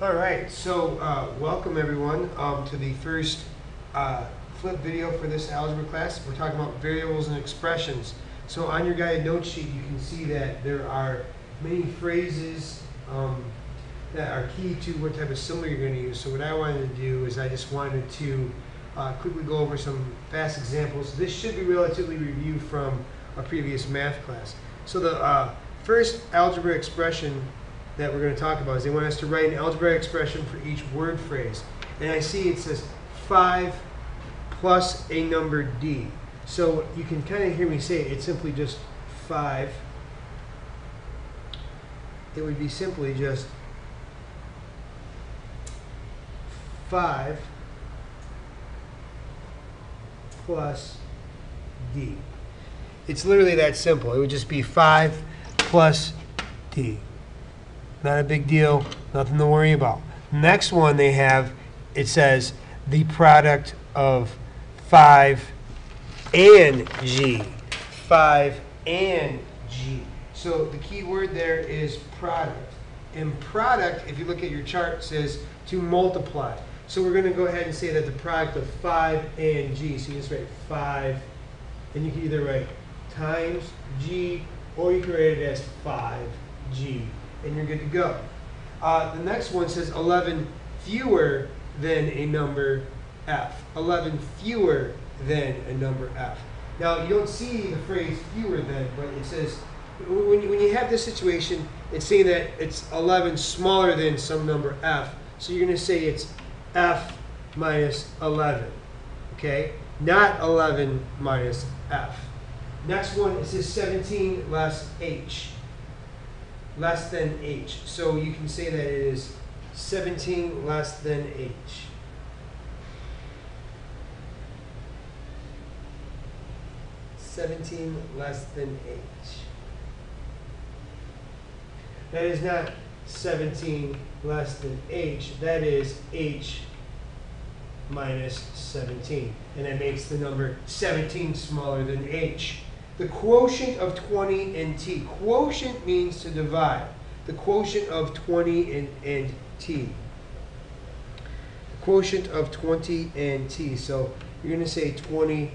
All right, so uh, welcome everyone um, to the first uh, flip video for this algebra class. We're talking about variables and expressions. So on your guided note sheet, you can see that there are many phrases um, that are key to what type of symbol you're going to use. So what I wanted to do is I just wanted to uh, quickly go over some fast examples. This should be relatively reviewed from a previous math class. So the uh, first algebra expression that we're going to talk about is they want us to write an algebraic expression for each word phrase. And I see it says 5 plus a number d. So you can kind of hear me say it. It's simply just 5. It would be simply just 5 plus d. It's literally that simple. It would just be 5 plus d. Not a big deal, nothing to worry about. Next one they have, it says the product of 5 and g. 5 and g. So the key word there is product. And product, if you look at your chart, says to multiply. So we're going to go ahead and say that the product of 5 and g. So you just write 5, and you can either write times g, or you can write it as 5g and you're good to go. Uh, the next one says 11 fewer than a number f. 11 fewer than a number f. Now, you don't see the phrase fewer than, but it says, when you, when you have this situation, it's saying that it's 11 smaller than some number f. So you're going to say it's f minus 11. Okay? Not 11 minus f. Next one, it says 17 less h less than h. So you can say that it is 17 less than h. Seventeen less than h. That is not seventeen less than h. That is h minus seventeen, and that makes the number seventeen smaller than h the quotient of 20 and t. Quotient means to divide. The quotient of 20 and, and t. The quotient of 20 and t. So you're going to say 20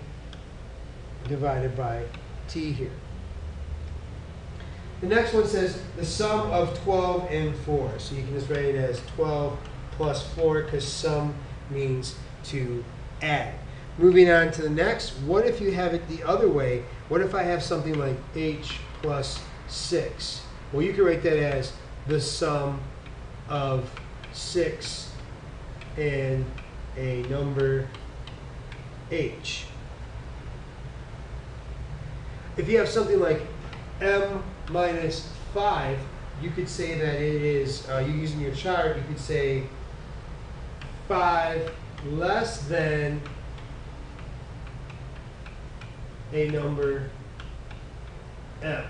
divided by t here. The next one says the sum of 12 and 4. So you can just write it as 12 plus 4 because sum means to add. Moving on to the next, what if you have it the other way? What if I have something like h plus 6? Well, you can write that as the sum of 6 and a number h. If you have something like m minus 5, you could say that it is, uh, you using your chart, you could say 5 less than a number m.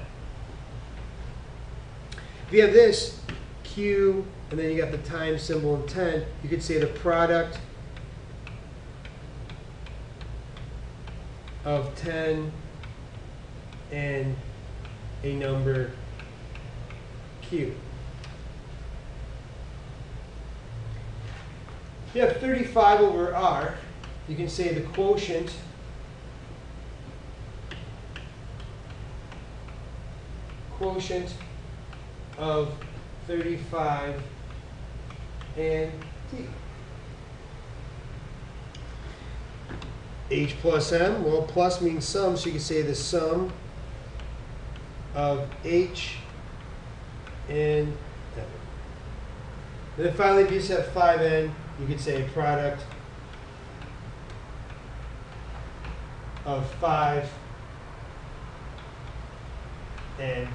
If you have this, q, and then you got the time symbol in 10, you could say the product of 10 and a number q. If you have 35 over r, you can say the quotient quotient of 35 and t. h plus m, well plus means sum, so you can say the sum of h and m. Then finally, if you just have 5n, you could say product of 5 and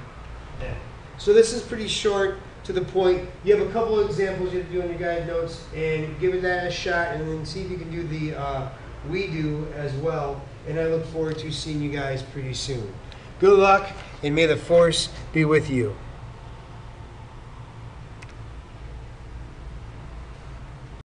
so this is pretty short to the point. You have a couple of examples you have to do in your guide notes and give it that a shot and then see if you can do the uh, we do as well. And I look forward to seeing you guys pretty soon. Good luck and may the force be with you.